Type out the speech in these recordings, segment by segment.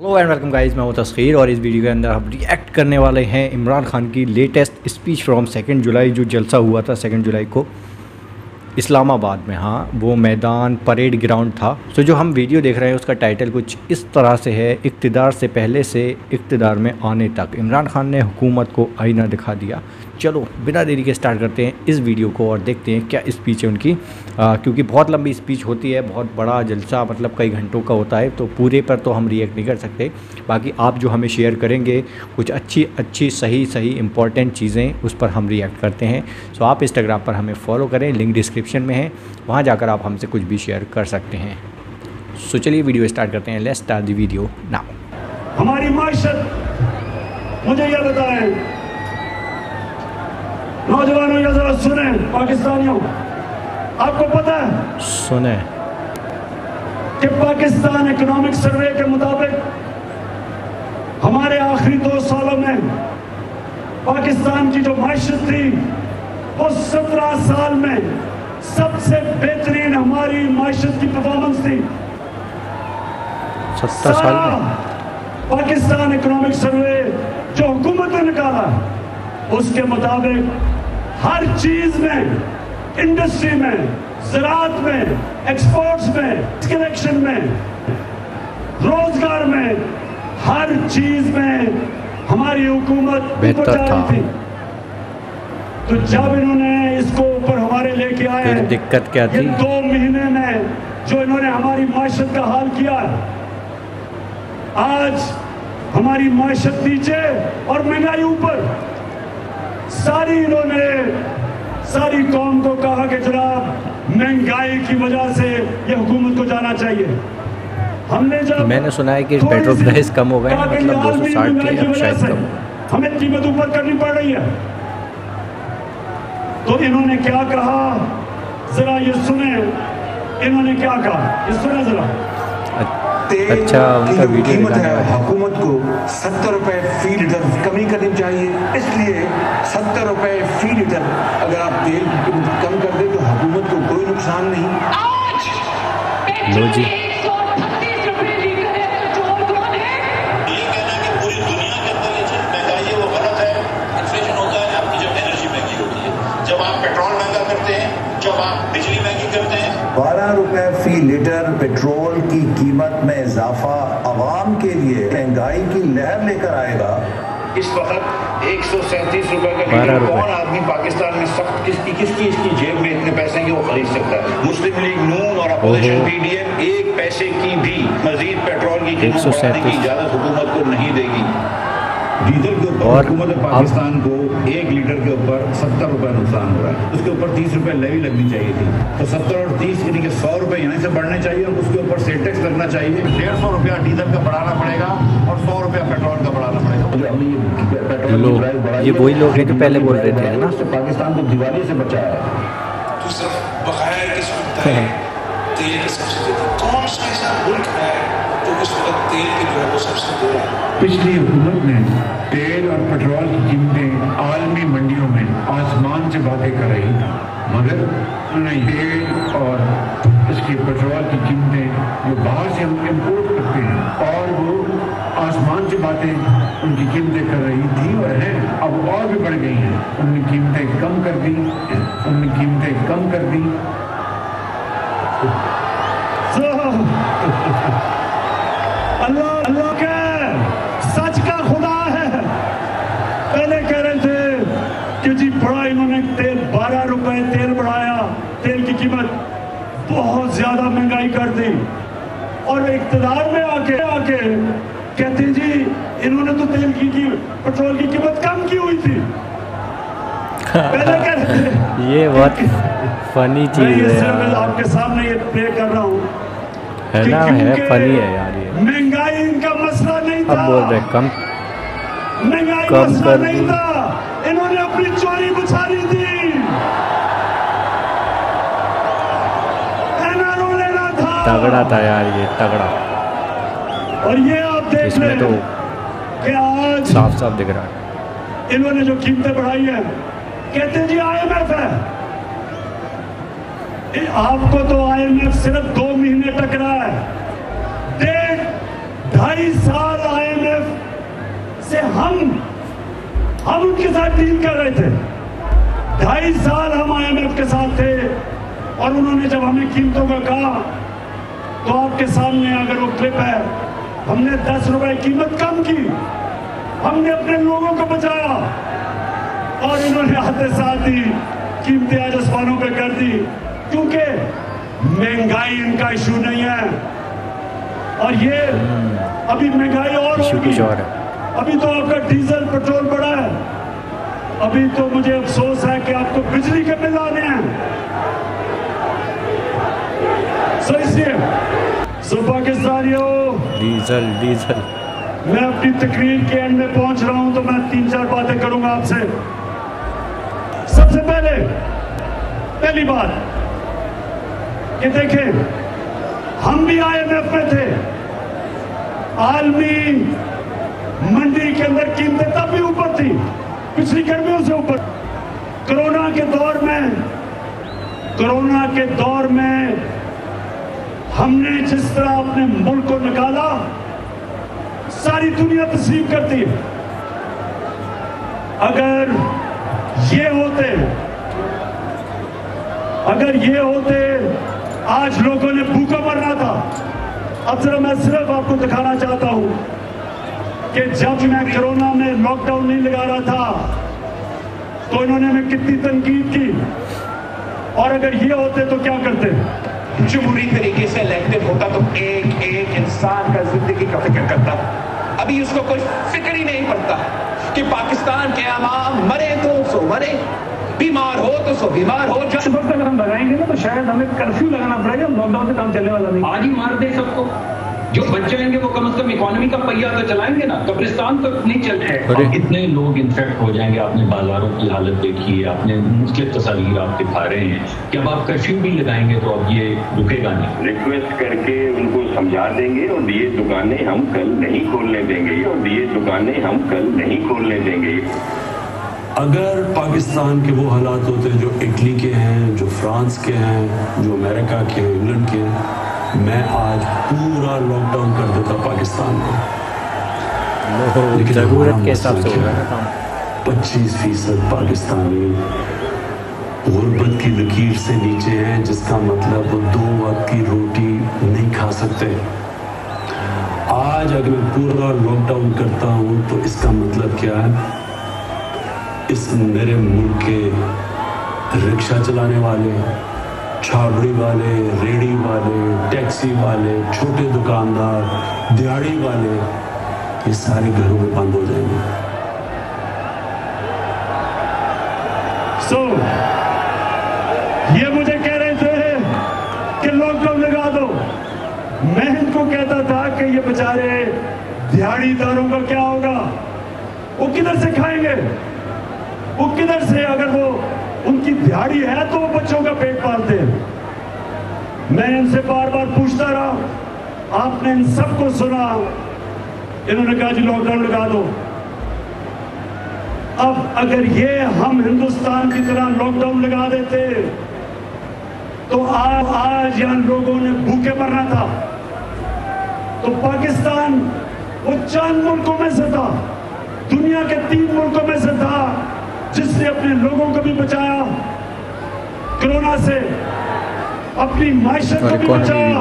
Hello and welcome guys मैं हूँ तस्खीर और इस वीडियो के अंदर हम रिएक्ट करने वाले हैं इमरान खान की latest speech from second July जो जलसा हुआ था सेकेंड जुलाई को इस्लामाबाद में। हाँ वो मैदान परेड ग्राउंड था। सो जो हम वीडियो देख रहे हैं, उसका टाइटल कुछ इस तरह से है, इकतदार से पहले से इकतदार में आने तक। इमरान खान ने हुकूमत को आईना दिखा दिया। चलो बिना देरी के स्टार्ट करते हैं इस वीडियो को और देखते हैं क्या स्पीच है उनकी। आ, क्योंकि बहुत लंबी स्पीच होती है बहुत बड़ा जलसा मतलब कई घंटों का होता है तो पूरे पर तो हम रिएक्ट नहीं कर सकते। बाकी आप जो हमें शेयर करेंगे कुछ अच्छी अच्छी सही सही इंपॉर्टेंट चीज़ें उस पर हम रिएक्ट करते हैं। सो आप इंस्टाग्राम पर हमें फॉलो करें लिंक डिस्क्रिप्शन में है वहाँ जाकर आप हमसे कुछ भी शेयर कर सकते हैं। सो चलिए वीडियो स्टार्ट करते हैं let's start the video now हमारी मुझे यह बताएँ नौजवानों ये जरा सुने पाकिस्तानियों। आपको पता है सुने। कि पाकिस्तान इकोनॉमिक सर्वे के मुताबिक हमारे आखिरी दो सालों में पाकिस्तान की जो मैशत थी वो सत्रह साल में सबसे बेहतरीन हमारी मैशत की परफॉर्मेंस थी। सत्रह साल में? पाकिस्तान इकोनॉमिक सर्वे जो हुकूमत ने निकाला उसके मुताबिक हर चीज़ में इंडस्ट्री में ज़रात में एक्सपोर्ट्स में कलेक्शन में रोज़गार में हर चीज़ में हमारी हुकूमत ऊपर जा रही थी। तो जब इन्होंने इसको ऊपर हमारे लेके आए दिक्कत क्या थी? दो महीने में जो इन्होंने हमारी माशत का हाल किया आज हमारी माशत नीचे और महँगाई ऊपर। सारी इन्होंने सारी कौम को कहा कि जनाब महँगाई की वजह से ये हुकूमत को जाना चाहिए। हमने जब मैंने सुना है कि पेट्रोल प्राइस कम हो गए मतलब आलमी 260 महँगाई थे, की अब वजह शायद से कम हमें कीमत ऊपर करनी पड़ रही है। तो इन्होंने क्या कहा? जरा ये सुने। इन्होंने क्या कहा? ये सुने जरा। अच्छा उनका वीडियो कीमत है। हुकूमत को सत्तर रुपए फ़ी लीटर कमी करनी चाहिए इसलिए सत्तर रुपए फ़ी लीटर अगर आप तेल की कीमत कम कर दें तो हुकूमत को कोई नुकसान नहीं लो जी। एक सौ अड़तीस रुपए लीटर है तो चोर कौन है ये कहना कि पूरी दुनिया के अंदर ये चीज़ महँगाई है वो गलत है इन्फ्लेशन होता है आपकी जब एनर्जी महँगी होती है जब आप पेट्रोल महँगा करते हैं जब आप बिजली महँगी करते हैं बारह रुपए फ़ी लीटर पेट्रोल की कीमत में इजाफा आवाम के लिए महँगाई की लहर लेकर आएगा इस वक्त एक सौ सैंतीस रुपए का लीटर कौन आदमी पाकिस्तान में सब किसकी किसकी इसकी जेब में इतने पैसे कि वो खरीद सकता है? मुस्लिम लीग नून और अपोजिशन। पीडीएम एक पैसे की भी मजीद पेट्रोल की कीमत बढ़ाने की इजाज़त हुकूमत को नहीं देगी। डीजल के ऊपर हुकूमत पाकिस्तान को एक लीटर के ऊपर सत्तर रुपए नुकसान हो रहा है। उसके ऊपर तीस रुपए लेवी लगनी चाहिए थी। तो सत्तर और तीस यानी कि सौ रुपए यहाँ से बढ़ने चाहिए और उसके ऊपर सेल टैक्स लगना चाहिए। डेढ़ सौ रुपया डीजल का बढ़ाना पड़ेगा और सौ रुपया पेट्रोल का हमने ये वही लोग हैं जो पहले बोल रहे थे, है ना? पाकिस्तान को दिवाली से बचाया तो सिर्फ़ बगैर किसी बताए तेल की सब्सिडी कौन सा ऐसा मुल्क है जो इस वक्त तेल की जो है वो सब्सिडी दे रहा है? पिछली हुकूमत ने तेल और पेट्रोल की कीमतें आलमी मंडियों में आसमान से बातें कर रही थी। मगर नहीं। तेल और इसकी पेट्रोल की कीमतें जो बाहर से हम इम्पोर्ट करते हैं। और वो आसमान से बातें उनकी कीमतें कर रही थी और हैं। अब और भी बढ़ गई हैं। उनकी कीमतें कम कर दी, उनकी कीमतें कम कर दी। अल्लाह अल्लाह का सच का खुदा है पहले कह रहे थे कि जी बड़ा इन्होंने तेल बारह रुपए तेल बढ़ाया तेल की कीमत बहुत ज़्यादा महँगाई कर दी और इकतदार में आके आके कहते जी इन्होंने तो तेल की कीमत पेट्रोल की कीमत कम की हुई थी। ये बहुत फनी चीज़ है यार। आपके सामने ये प्ले कर रहा हूँ है ना है फनी है यार ये। महँगाई इनका मसला नहीं था अब बोल रहे कम महँगाई कम मसला कर नहीं था। इन्होंने अपनी चोरी बुछारी तगड़ा था यार ये तगड़ा। और ये आप देख इसमें लें तो आज साफ़ साफ़ दिख रहा है। इन्होंने जो कीमतें बढ़ाई हैं कहते हैं जी आईएमएफ है। आपको तो आईएमएफ सिर्फ़ दो महीने तक रहा है। डेढ़ ढाई साल आईएमएफ से हम हम उनके साथ डील कर रहे थे। ढाई साल हम आईएमएफ के साथ थे और उन्होंने जब हमें कीमतों का कहा तो आपके सामने अगर वो क्लिप है हमने दस रुपए कीमत कम की। हमने अपने लोगों को बचाया। और इन्होंने आते साथ ही कीमतें आज आसमानों पे कर दी क्योंकि महँगाई इनका इशू नहीं है। और ये अभी महँगाई और होगी। है। अभी तो आपका डीजल पेट्रोल बढ़ा है। अभी तो मुझे अफसोस है कि आपको बिजली के बिल आने हैं। सो इसलिए सो पाकिस्तानियों डीजल डीजल। मैं अपनी तकरीर के एंड में पहुँच रहा हूँ तो मैं तीन चार बातें करूँगा आपसे। सबसे पहले पहली बात कि देखें हम भी आईएमएफ में थे। आलमी मंडी के अंदर कीमतें तब भी ऊपर थी पिछली गर्मियों से ऊपर। कोरोना के दौर में कोरोना के दौर में हमने जिस तरह अपने मुल्क को निकाला, सारी दुनिया तस्लीम करती है। अगर ये होते, अगर ये होते, आज लोगों ने भूखा मरना था। अब जरा मैं सिर्फ़ आपको दिखाना चाहता हूँ कि जब मैं कोरोना में लॉकडाउन नहीं लगा रहा था तो इन्होंने हमें कितनी तनकीद की। और अगर ये होते तो क्या करते? जो बुरी तरीके से इलेक्टिव होता तो एक एक इंसान का ज़िंदगी का फ़िक्र करता। अभी उसको कोई फ़िक्र ही नहीं पड़ता कि पाकिस्तान के आवाम मरे तो सो मरे बीमार हो तो सो बीमार हो जाए वक्त अगर हम लगाएँगे ना तो शायद हमें कर्फ्यू लगाना पड़ेगा लॉकडाउन से काम चलने वाला नहीं। आज ही मार दे सबको। जो बच जाएँगे वो कम से कम इकोनॉमी का पहिया तो चलाएँगे ना। कब्रिस्तान तो नहीं चल। अब इतने लोग इन्फेक्ट हो जाएँगे? आपने बाजारों की हालत देखी है आपने मुख्तलिफ़ तस्वीर आप दिखा रहे हैं। कि अब आप कर्फ्यू भी लगाएँगे तो अब ये रुकेगा नहीं। रिक्वेस्ट करके उनको समझा देंगे और ये दुकानें हम कल नहीं खोलने देंगे। और ये दुकानें हम कल नहीं खोलने देंगे। अगर पाकिस्तान के वो हालात होते जो इटली के हैं जो फ्रांस के हैं जो अमेरिका के हैं इंग्लैंड के हैं मैं आज पूरा पाकिस्तान को लेकिन ज़रूरत के हिसाब से होगा ना काम। पच्चीस फ़ीसद पाकिस्तानी गुर्बत की लकीर से नीचे हैं जिसका मतलब वो दो वक्त की रोटी नहीं खा सकते। आज अगर मैं पूरा लॉकडाउन करता हूँ तो इसका मतलब क्या है? इस मेरे मुल्क के रिक्शा चलाने वाले छाबड़ी वाले रेडी वाले टैक्सी वाले छोटे दुकानदार दिहाड़ी वाले ये सारे घरों में बंद हो जाएँगे। सो so, ये मुझे कह रहे थे कि लॉकडाउन लगा दो। मैं इनको कहता था कि ये बेचारे दिहाड़ीदारों का क्या होगा? वो किधर से खाएँगे? वो किधर से अगर वो उनकी दिहाड़ी है तो वो बच्चों का पेट पालते हैं। मैं इनसे बार बार पूछता रहा आपने इन सबको सुना। इन्होंने कहा जी लॉकडाउन लगा दो। अब अगर ये हम हिंदुस्तान की तरह लॉकडाउन लगा देते तो आज आज यहाँ लोगों ने भूखे मरना था। तो पाकिस्तान वो चंद मुल्कों में से था दुनिया के तीन मुल्कों में से था जिसने अपने लोगों को भी बचाया कोरोना से अपनी माइशत को भी बचाया।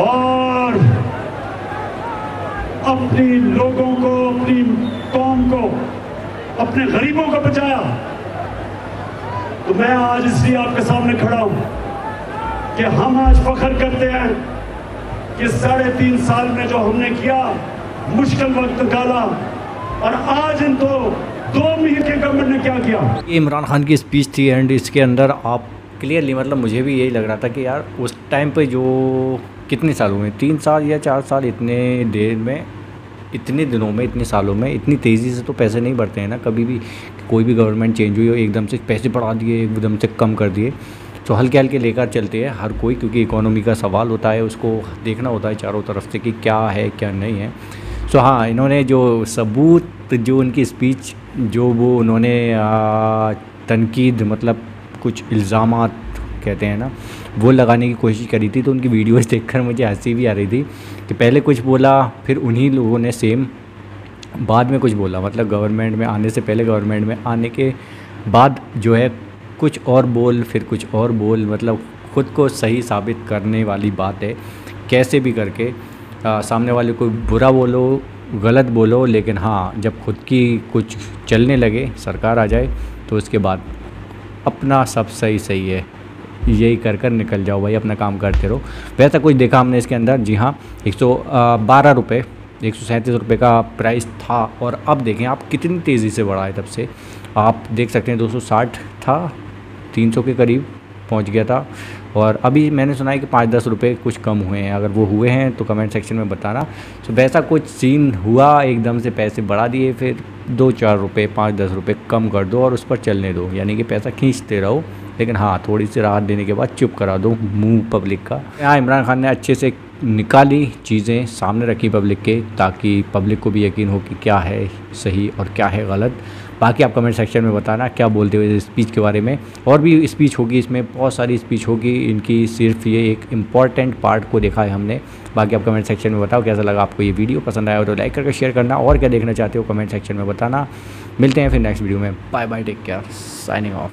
और अपनी लोगों को, अपनी कौम को, अपने गरीबों को बचाया। तो मैं आज इसलिए आपके सामने खड़ा हूँ कि हम आज फख्र करते हैं कि साढ़े तीन साल में जो हमने किया, मुश्किल वक्त निकाला और आज इन तो दो महीने के गवर्नमेंट ने क्या किया? ये इमरान खान की स्पीच थी एंड इसके अंदर आप क्लियरली मतलब मुझे भी यही लग रहा था कि यार, उस टाइम पे जो कितने साल हुए तीन साल या चार साल इतने देर में, इतने दिनों में, इतने सालों में, इतनी तेज़ी से तो पैसे नहीं बढ़ते हैं ना। कभी भी कोई भी गवर्नमेंट चेंज हुई हो, एकदम से पैसे बढ़ा दिए, एकदम से कम कर दिए तो हल्के हल्के लेकर चलते हैं हर कोई, क्योंकि इकोनॉमी का सवाल होता है, उसको देखना होता है चारों तरफ़ से कि क्या है, क्या नहीं है। सो हाँ इन्होंने जो सबूत, जो उनकी स्पीच जो वो उन्होंने तनकीद मतलब कुछ इल्ज़ाम कहते हैं ना वो लगाने की कोशिश करी थी तो उनकी वीडियोस देखकर मुझे हँसी भी आ रही थी कि पहले कुछ बोला फिर उन्हीं लोगों ने सेम बाद में कुछ बोला। मतलब गवर्नमेंट में आने से पहले गवर्नमेंट में आने के बाद जो है कुछ और बोल फिर कुछ और बोल मतलब खुद को सही साबित करने वाली बात है। कैसे भी करके आ, सामने वाले को बुरा बोलो गलत बोलो लेकिन हाँ जब खुद की कुछ चलने लगे सरकार आ जाए तो उसके बाद अपना सब सही सही है। यही कर कर निकल जाओ भाई, अपना काम करते रहो। वैसा कुछ देखा हमने इसके अंदर? जी हाँ एक सौ बारह रुपये एक सौ सैंतीस रुपये का प्राइस था और अब देखें आप कितनी तेज़ी से बढ़ा है तब से। आप देख सकते हैं 260 था 300 के करीब पहुँच गया था। और अभी मैंने सुना है कि पाँच दस रुपये कुछ कम हुए हैं। अगर वो हुए हैं तो कमेंट सेक्शन में बताना। तो वैसा कुछ सीन हुआ, एकदम से पैसे बढ़ा दिए, फिर दो चार रुपये पाँच दस रुपये कम कर दो और उस पर चलने दो। यानी कि पैसा खींचते रहो, लेकिन हाँ थोड़ी सी राहत देने के बाद चुप करा दो, मुँह पब्लिक का। यहाँ इमरान खान ने अच्छे से निकाली चीज़ें, सामने रखी पब्लिक के, ताकि पब्लिक को भी यकीन हो कि क्या है सही और क्या है गलत। बाकी आप कमेंट सेक्शन में बताना, क्या बोलते हो इस स्पीच के बारे में। और भी स्पीच होगी इसमें, बहुत सारी स्पीच होगी, इनकी सिर्फ़ ये एक इंपॉर्टेंट पार्ट को देखा है हमने। बाकी आप कमेंट सेक्शन में बताओ, कैसा लगा आपको ये वीडियो? पसंद आया हो तो लाइक करके शेयर करना, और क्या देखना चाहते हो कमेंट सेक्शन में बताना। मिलते हैं फिर नेक्स्ट वीडियो में। Bye bye take care signing off